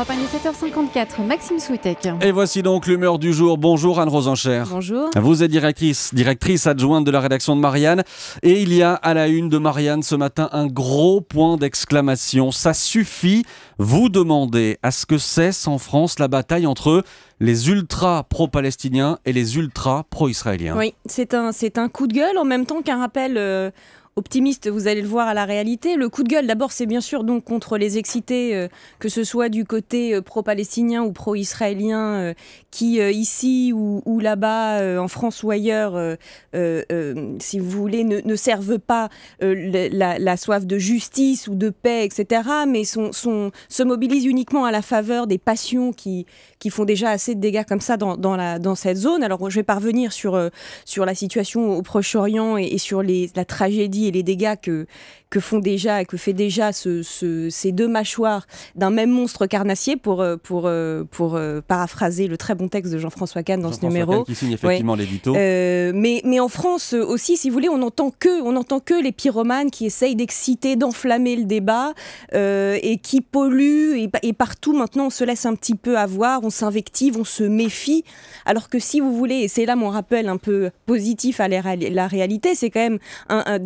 Europe 7h54, Maxime Souitek. Et voici donc l'humeur du jour. Bonjour Anne Rosencher. Bonjour. Vous êtes directrice, directrice adjointe de la rédaction de Marianne. Et il y a à la une de Marianne ce matin un gros point d'exclamation. Ça suffit. Vous demandez à ce que cesse en France la bataille entre les ultras pro-palestiniens et les ultras pro-israéliens. Oui, c'est un, c'est un coup de gueule en même temps qu'un rappel. euh, optimiste, vous allez le voir à la réalité. Le coup de gueule, d'abord, c'est bien sûr donc contre les excités, euh, que ce soit du côté euh, pro-palestinien ou pro-israélien, euh, qui ici ou, là-bas, en France ou ailleurs, si vous voulez, ne, servent pas la, soif de justice ou de paix, etc., mais se mobilisent uniquement à la faveur des passions qui, qui font déjà assez de dégâts comme ça dans, dans, cette zone. Alors, je vais parvenir sur, sur la situation au Proche-Orient et, sur la tragédie et les dégâts que, que font déjà, que fait déjà ce, ce- ces deux mâchoires d'un même monstre carnassier, pour, euh, pour, euh, pour euh, paraphraser le très bon texte de Jean-François Kahn dans ce Jean-François numéro. Kahn qui signe effectivement l'édito. Euh, mais, mais en France aussi, si vous voulez, on n'entend que, on entend que les pyromanes qui essayent d'exciter, d'enflammer le débat euh, et qui polluent. Et, et partout, maintenant, on se laisse un petit peu avoir, on s'invective, on se méfie. Alors que si vous voulez, et c'est là mon rappel un peu positif à la, réali- la réalité, c'est quand même un, un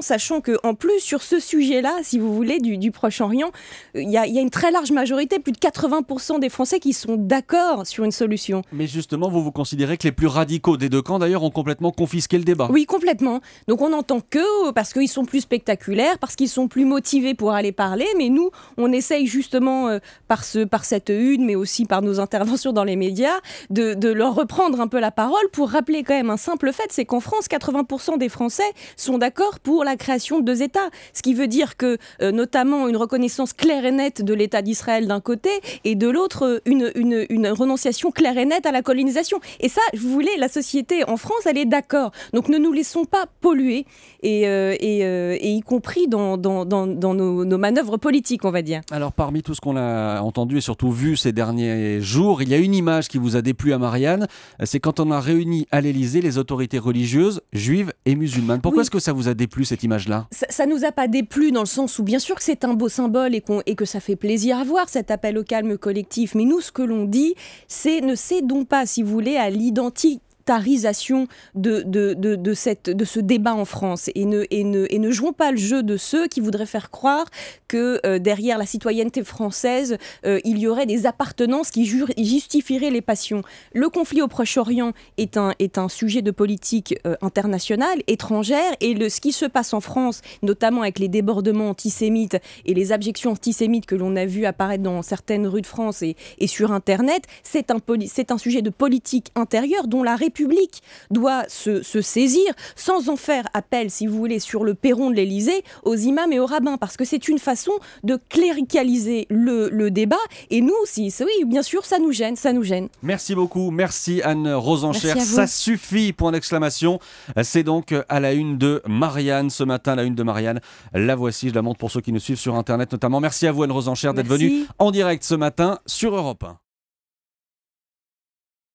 sachant que en plus, sur ce sujet-là, si vous voulez, du, du Proche-Orient, il y, a- il y a une très large majorité, plus de 80% des Français qui sont d'accord sur une solution. Mais justement, vous vous considérez que les plus radicaux des deux camps, d'ailleurs, ont complètement confisqué le débat. Oui, complètement. Donc on n'entend que parce qu'ils sont plus spectaculaires, parce qu'ils sont plus motivés pour aller parler, mais nous, on essaye justement euh, par, ce, par cette une, mais aussi par nos interventions dans les médias, de, de leur reprendre un peu la parole pour rappeler quand même un simple fait, c'est qu'en France, 80% des Français sont d'accord pour la création de deux États. Ce qui veut dire que, euh, notamment, une reconnaissance claire et nette de l'État d'Israël d'un côté, et de l'autre, euh, une, une, une renonciation claire et nette à la colonisation. Et ça, vous voulez, la société en France, elle est d'accord. Donc ne nous laissons pas polluer, et, euh, et, euh, et y compris dans, dans, dans, dans nos, nos manœuvres politiques, on va dire. Alors, parmi tout ce qu'on a entendu et surtout vu ces derniers jours, il y a une image qui vous a déplu à Marianne. C'est quand on a réuni à l'Élysée les autorités religieuses, juives et musulmanes. Pourquoi Oui. est-ce que ça vous a déplu cette image-là ça, nous a pas déplu dans le sens où bien sûr que c'est un beau symbole et, et que ça fait plaisir à voir cet appel au calme collectif. Mais nous, ce que l'on dit, c'est ne cédons pas, si vous voulez, à l'identitarisation de, de, de, cette, de ce débat en France et ne, et, ne, et ne jouons pas le jeu de ceux qui voudraient faire croire que euh, derrière la citoyenneté française, euh, il y aurait des appartenances qui justifieraient les passions. Le conflit au Proche-Orient est un, est un sujet de politique euh, internationale, étrangère, et le, ce qui se passe en France, notamment avec les débordements antisémites et les abjections antisémites que l'on a vu apparaître dans certaines rues de France et, sur Internet, c'est un, un sujet de politique intérieure dont la République doit se, se saisir sans en faire appel, si vous voulez, sur le perron de l'Élysée aux imams et aux rabbins, parce que c'est une façon de cléricaliser le, le débat. Et nous aussi, oui, bien sûr, ça nous gêne, ça nous gêne. Merci beaucoup, merci Anne Rosencher. Merci. Ça suffit, point d'exclamation. C'est donc à la une de Marianne ce matin, la une de Marianne. La voici, je la montre pour ceux qui nous suivent sur Internet notamment. Merci à vous Anne Rosencher d'être venue en direct ce matin sur Europe 1.